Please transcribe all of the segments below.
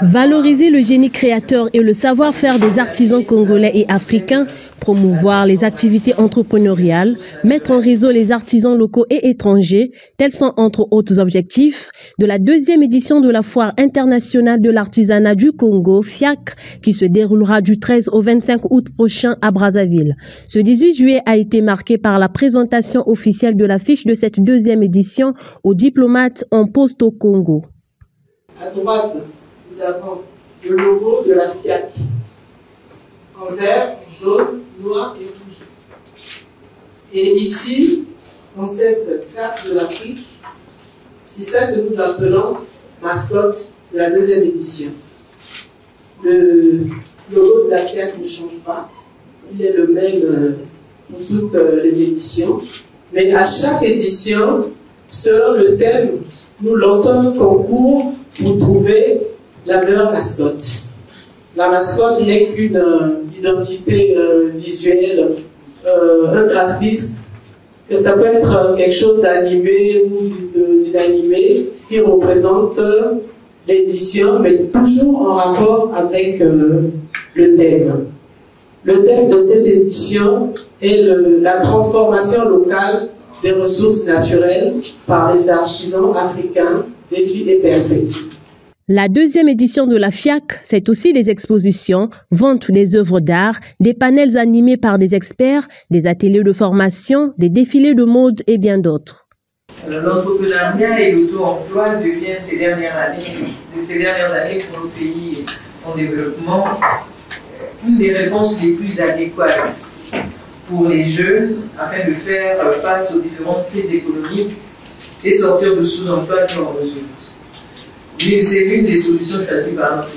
Valoriser le génie créateur et le savoir-faire des artisans congolais et africains, promouvoir les activités entrepreneuriales, mettre en réseau les artisans locaux et étrangers, tels sont entre autres objectifs de la deuxième édition de la Foire internationale de l'artisanat du Congo, FIAC, qui se déroulera du 13 au 25 août prochain à Brazzaville. Ce 18 juillet a été marqué par la présentation officielle de l'affiche de cette deuxième édition aux diplomates en poste au Congo. Nous avons le logo de la FIAC en vert, jaune, noir et rouge. Et ici, dans cette carte de l'Afrique, c'est ça que nous appelons mascotte de la deuxième édition. Le logo de la FIAC ne change pas. Il est le même euh, pour toutes euh, les éditions. Mais à chaque édition, selon le thème, nous lançons un concours pour trouver la meilleure mascotte. La mascotte n'est qu'une euh, identité euh, visuelle, euh, un graphisme, que ça peut être quelque chose d'animé ou d'inanimé qui représente l'édition, mais toujours en rapport avec le thème. Le thème de cette édition est la transformation locale des ressources naturelles par les artisans africains, défis et perspectives. La deuxième édition de la FIAC, c'est aussi des expositions, vente des œuvres d'art, des panels animés par des experts, des ateliers de formation, des défilés de mode et bien d'autres. L'entrepreneuriat et l'auto-emploi deviennent ces dernières années, pour nos pays en développement une des réponses les plus adéquates pour les jeunes afin de faire face aux différentes crises économiques et sortir de sous-emploi qui en résultent c'est l'une des solutions choisies par notre.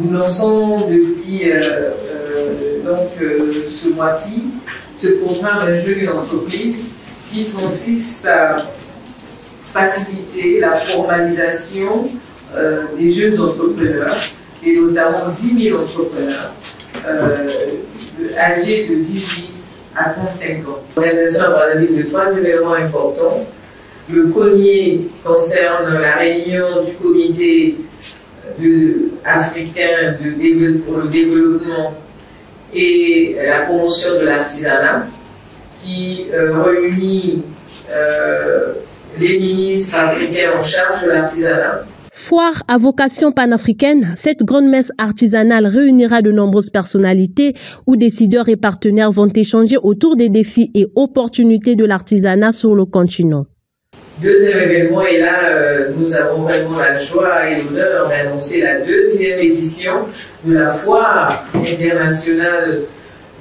Nous lançons depuis euh, euh, donc, euh, ce mois-ci ce programme Un jeu d'une entreprise qui consiste à faciliter la formalisation des jeunes entrepreneurs et notamment 10 000 entrepreneurs âgés de 18 à 35 ans. L'organisation à de trois événements importants le premier concerne la réunion du comité africain pour le développement et la promotion de l'artisanat, qui euh, réunit euh, les ministres africains en charge de l'artisanat. Foire à vocation panafricaine, cette grande messe artisanale réunira de nombreuses personnalités où décideurs et partenaires vont échanger autour des défis et opportunités de l'artisanat sur le continent. Deuxième événement, et là, euh, nous avons vraiment la joie et l'honneur d'annoncer la deuxième édition de la foire internationale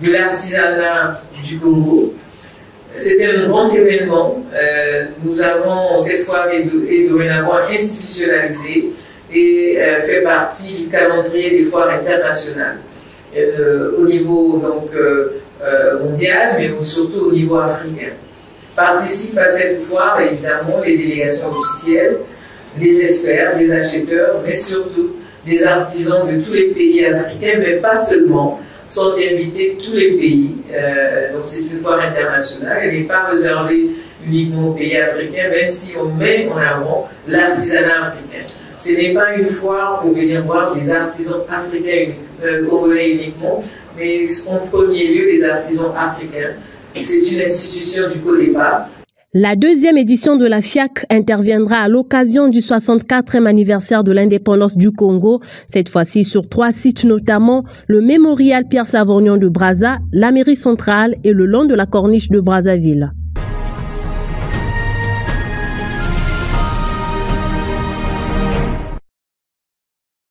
de l'artisanat du Congo. C'était un grand événement. Euh, nous avons cette foire est, dorénavant institutionnalisée et euh, fait partie du calendrier des foires internationales au niveau donc, mondial, mais surtout au niveau africain. Participent à cette foire évidemment les délégations officielles, les experts, les acheteurs, mais surtout les artisans de tous les pays africains, mais pas seulement, sont invités tous les pays. Euh, donc c'est une foire internationale, elle n'est pas réservée uniquement aux pays africains, même si on met en avant l'artisanat africain. Ce n'est pas une foire pour venir voir des artisans africains euh, uniquement, mais en premier lieu les artisans africains c'est une institution du. La deuxième édition de la FIAC interviendra à l'occasion du 64e anniversaire de l'indépendance du Congo, cette fois-ci sur trois sites notamment le mémorial Pierre Savorgnon de Brazza, la mairie centrale et le long de la corniche de Brazzaville.